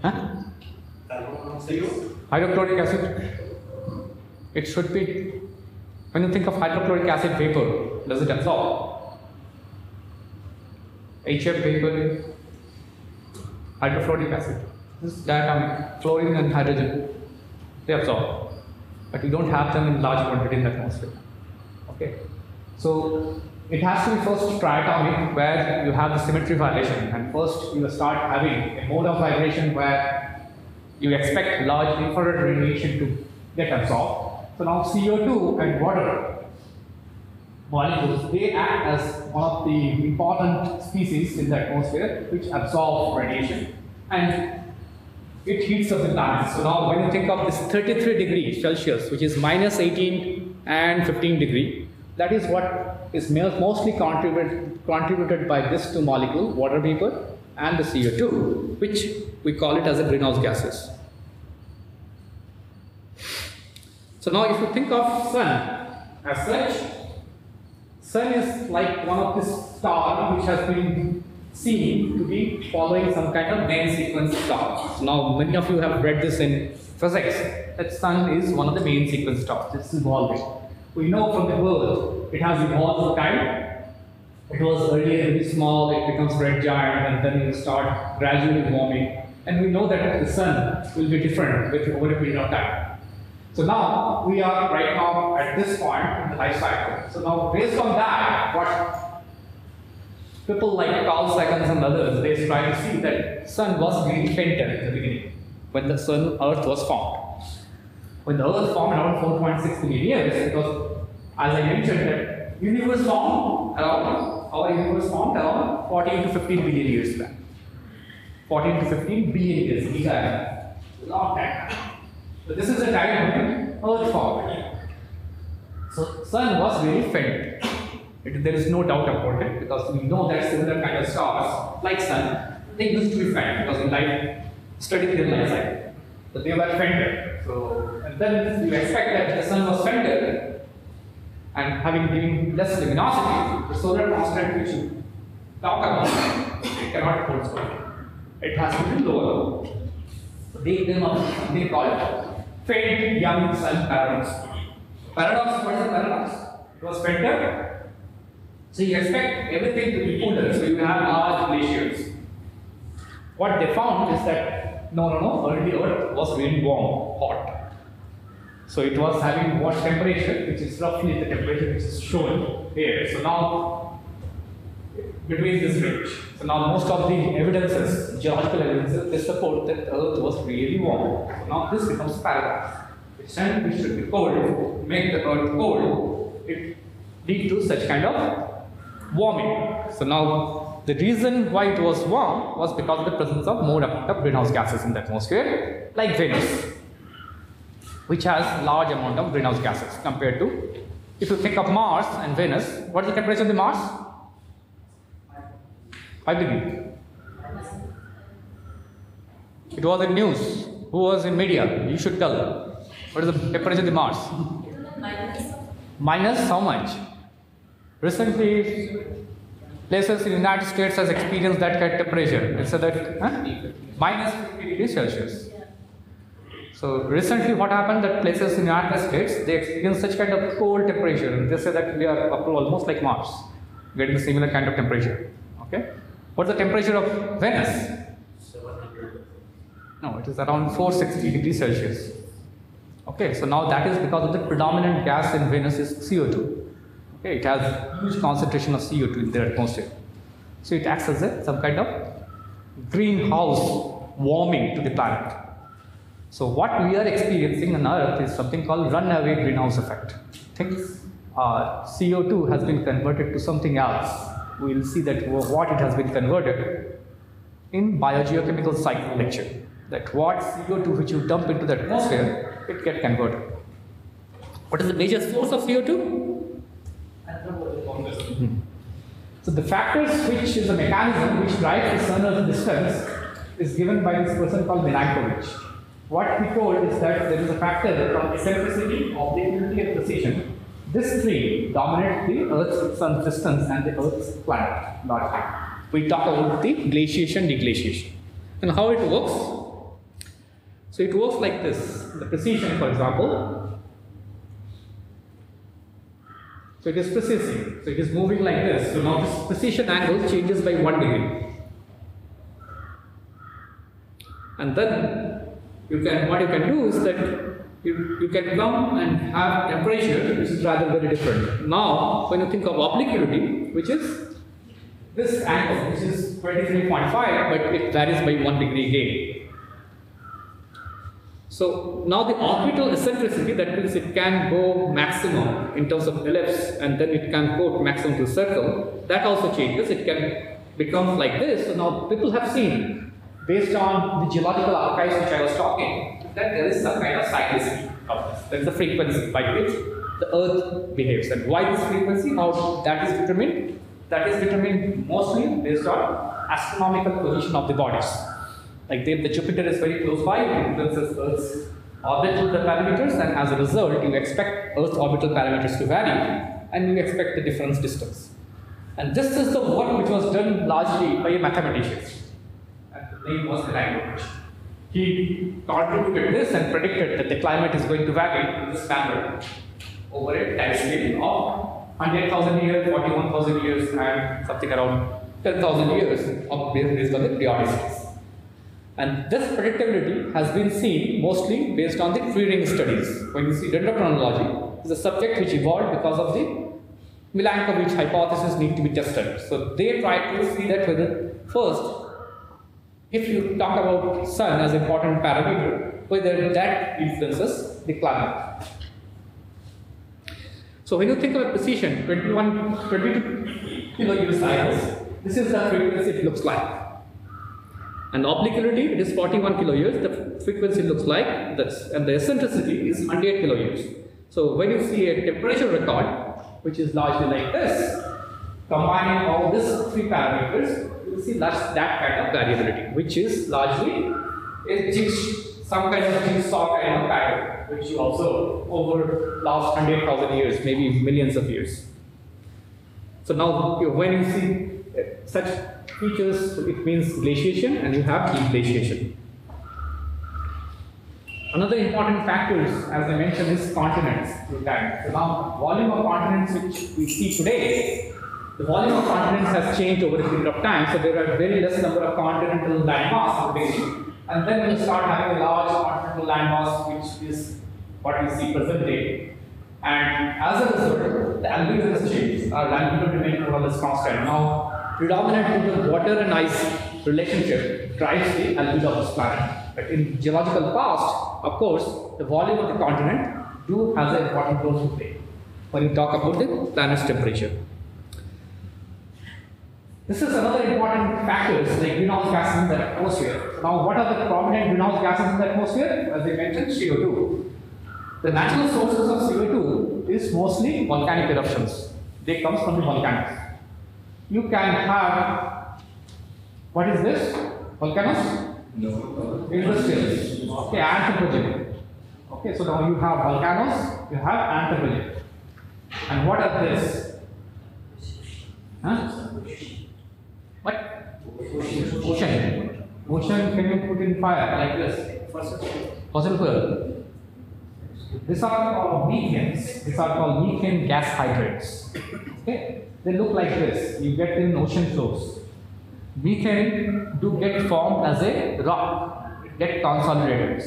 Huh? Hydrochloric acid. It should be. When you think of hydrochloric acid vapor, does it absorb? HF vapor, hydrofluoric acid. This is diatomic, um, fluorine and hydrogen. They absorb. But you don't have them in large quantity in the atmosphere. Okay. So it has to be first triatomic where you have the symmetry violation and first you start having a mode of vibration where you expect large infrared radiation to get absorbed. So now CO2 and water molecules, they act as one of the important species in the atmosphere which absorb radiation and it heats up the planet. So now when you think of this 33 degrees Celsius, which is minus 18 and 15 degree, that is what is mostly contributed, contributed by this two molecule, water vapor and the CO2, which we call it as a greenhouse gases. So now if you think of sun as such, sun is like one of the star which has been seen to be following some kind of main sequence stars. Now many of you have read this in physics that sun is one of the main sequence stars. This It's evolving. We know from the world it has evolved over time. It was earlier very small, it becomes red giant, and then it will start gradually warming. And we know that the sun will be different with over a period of time. So now we are right now at this point in the life cycle. So now based on that, what people like Carl Sagan and others, they try to see that sun was really fainter in the beginning when the sun earth was formed. When the earth formed around 4.6 billion years, because as I mentioned, that universe formed around, our universe formed around 14 to 15 billion years back. 14 to 15 billion years, are long time. So this is the time when Earth formed. So sun was very faint. It, there is no doubt about it because we know that similar kind of stars, like sun, they used to be faint because in life, studying their life cycle. So they were fended. So, then you expect that the sun was fended and having given less luminosity, the solar constant which you talk about, it cannot hold square. It has to be lower. So they came up something faint young sun paradox. Paradox, what is a paradox? It was fended. So you expect everything to be cooler, so you have large glaciers. What they found is that no, no, no, early Earth was really warm, hot. So it was having what temperature, which is roughly the temperature which is shown here. So now, between this range. So now most of the evidences, geological evidences, they support that Earth was really warm. So now this becomes paradox. The sun which should be cold, make the Earth cold, it lead to such kind of warming. So now the reason why it was warm was because of the presence of more amount of greenhouse gases in the atmosphere, like Venus, which has large amount of greenhouse gases compared to, if you think of Mars and Venus, what is the temperature of the Mars? 5 degree. It was in news. Who was in media? You should tell. What is the temperature of the Mars? Minus how much? Recently, places in the United States has experienced that kind of temperature. It's at that huh? minus 50 degrees Celsius. So recently, what happened that places in the United States they experience such kind of cold temperature, and they say that we are up to almost like Mars, getting a similar kind of temperature. Okay, what's the temperature of Venus? No, it is around 460 degrees Celsius. Okay, so now that is because of the predominant gas in Venus is CO2. Okay, it has huge concentration of CO2 in the atmosphere. So it acts as a, some kind of greenhouse warming to the planet. So what we are experiencing on Earth is something called runaway greenhouse effect. Things uh, CO2 has been converted to something else. We will see that what it has been converted in biogeochemical cycle lecture. That what CO2 which you dump into the atmosphere, it get converted. What is the major source of CO2? So the factors which is a mechanism which drives the sun Earth distance is given by this person called Milankovitch. What we told is that there is a factor from eccentricity, obliquity and precession. This three dominate the Earth's sun distance and the Earth's planet largely. We talk about the glaciation, deglaciation. And how it works? So it works like this. The precession, for example, so it is precessing. So it is moving like this. So now this precession angle changes by one degree. And then you can what you can do is that you, you can come and have temperature which is rather very different. Now when you think of obliquity, which is this angle, which is 23.5, but it varies by one degree gain. So now the orbital eccentricity, that means it can go maximum in terms of ellipse and then it can go maximum to circle. That also changes. It can become like this. So now people have seen, based on the geological archives which I was talking, that there is some kind of cyclicity of this. Is a frequency by which the Earth behaves. And why this frequency? How that is determined? That is determined mostly based on astronomical position of the bodies. Like the, the Jupiter is very close by, it influences Earth's orbital parameters, and as a result, you expect Earth's orbital parameters to vary, and you expect the difference distance. And this is the work which was done largely by a mathematician, and the was He contributed this and predicted that the climate is going to vary in this manner over a time scale of 100,000 years, 41,000 years, and something around 10,000 years of based on the periodicities. And this predictability has been seen mostly based on the tree ring studies. When you see dendrochronology, is a subject which evolved because of the Milankovitch hypothesis need to be tested. So they try to see that whether first, if you talk about sun as important parameter, whether that influences the climate. So when you think about precession, 21, 22 kiloyears cycles, this is the frequency it looks like. And obliquity, it is 41 kiloyears, the frequency looks like this, and the eccentricity is 108 kiloyears. So when you see a temperature record, which is largely like this, combining all these three parameters, you see that, that kind of variability, which is largely a some kind of jigsaw kind of pattern, which you observe over last 100,000 years, maybe millions of years. So now, when you see uh, such features, it means glaciation and you have glaciation. Another important factor, as I mentioned, is continents through time. So now, volume of continents which we see today, the volume of continents has changed over a period of time. So there are very less number of continental landmass in the beginning, and then we start having a large continental landmass, which is what we see present day. And as a result, the albedo has changed. Our albedo remain more or less constant. Now, predominantly the water and ice relationship drives the albedo of this planet. But in geological past, of course, the volume of the continent do has an important role to play when you talk about the planet's temperature. This is another important factors like greenhouse gases in the atmosphere. Now, what are the prominent greenhouse gases in the atmosphere? As I mentioned, CO2. The natural sources of CO2 is mostly volcanic eruptions. They come from the volcanoes. You can have what is this? Volcanoes? No. Industrials. Okay, anthropogenic. Okay, so now you have volcanoes, you have anthropogenic. And what are this? Huh? What? Ocean. Can you put in fire like this? Fossil fuel. These are called methanes. These are called methane gas hydrates. Okay? They look like this. You get in ocean floors. Methane do get formed as a rock. It get consolidated.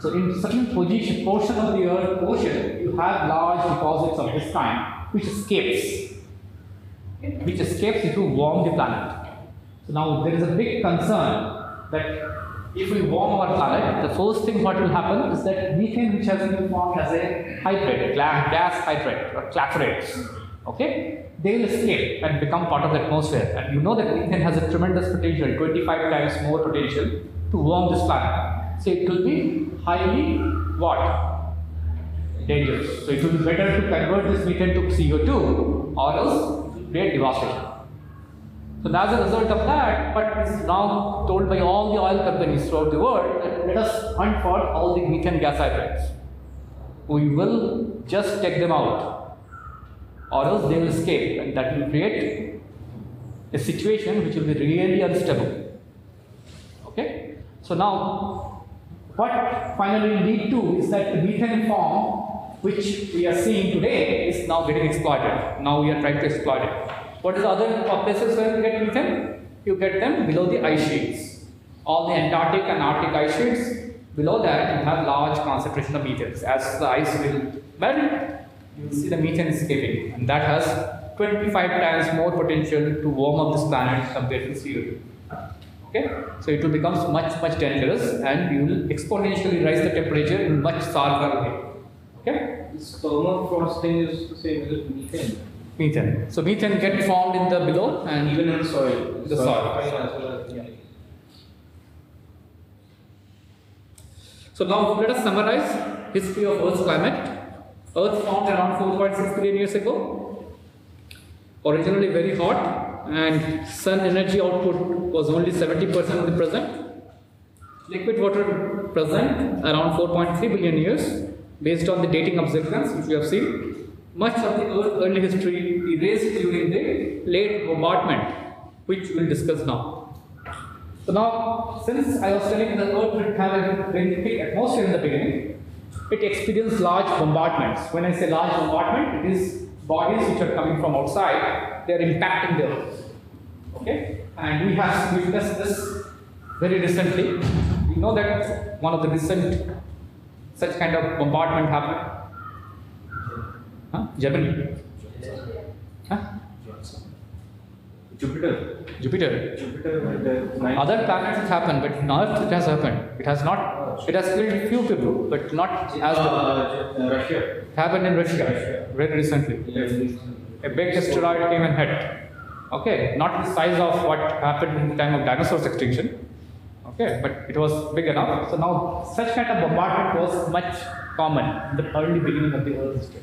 So in certain position, portion of the earth ocean, you have large deposits of this kind, which escapes, which escapes if you warm the planet. So now there is a big concern that if we warm our planet, the first thing what will happen is that methane, which has been formed as a hydrate, gas hydrate or clathrates, okay, they will escape and become part of the atmosphere. And you know that methane has a tremendous potential, 25 times more potential to warm this planet. So it will be highly what? Dangerous. So it will be better to convert this methane to CO2 or else create devastation. So as a result of that, but it's now told by all the oil companies throughout the world that let us hunt for all the methane gas hydrates. We will just take them out, or else they will escape, and that will create a situation which will be really unstable. Okay? So now, what finally lead to is that the methane form, which we are seeing today, is now getting exploited. Now we are trying to exploit it. What is the other places where you get methane? You get them below the ice sheets. All the Antarctic and Arctic ice sheets, below that you have large concentration of methane. As the ice will melt, you will see the methane escaping, and that has 25 times more potential to warm up this planet compared to CO2. Okay, so it will become much much dangerous, and you will exponentially rise the temperature in much sharper way. Okay, This permafrost thing is the same as methane. Methane. So methane get formed in the below, and Even in soil. The soil. fine as well as- Yeah. So now let us summarize history of Earth's climate. Earth formed around 4.6 billion years ago. Originally very hot, and sun energy output was only 70% of the present. Liquid water present around 4.3 billion years, based on the dating observations which we have seen. Much of the early history erased during the late bombardment, which we will discuss now. So now, since I was telling the Earth didn't have a very thick atmosphere in the beginning, it experienced large bombardments. When I say large bombardment, it is bodies which are coming from outside, they are impacting the Earth. Okay? And we have witnessed this very recently. We know that one of the recent such kind of bombardment happened. Huh? Germany. Huh? Jupiter. Jupiter. Jupiter had a nine- Other planets happened, but on Earth it has happened. It has not. It has killed few people, but not as the, Uh, uh, Russia. it happened in Russia Russia. very recently. A big asteroid came and hit. Okay, not the size of what happened in the time of dinosaurs extinction. Okay, but it was big enough. So now such kind of bombardment was much common in the early beginning of the Earth history.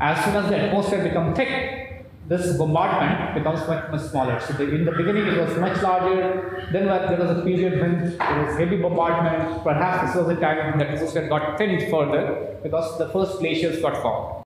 As soon as the atmosphere become thick, this bombardment becomes much, much smaller. So the, in the beginning it was much larger, then there was a period when there was heavy bombardment, perhaps this was the time when the ocean got thinned further because the first glaciers got formed.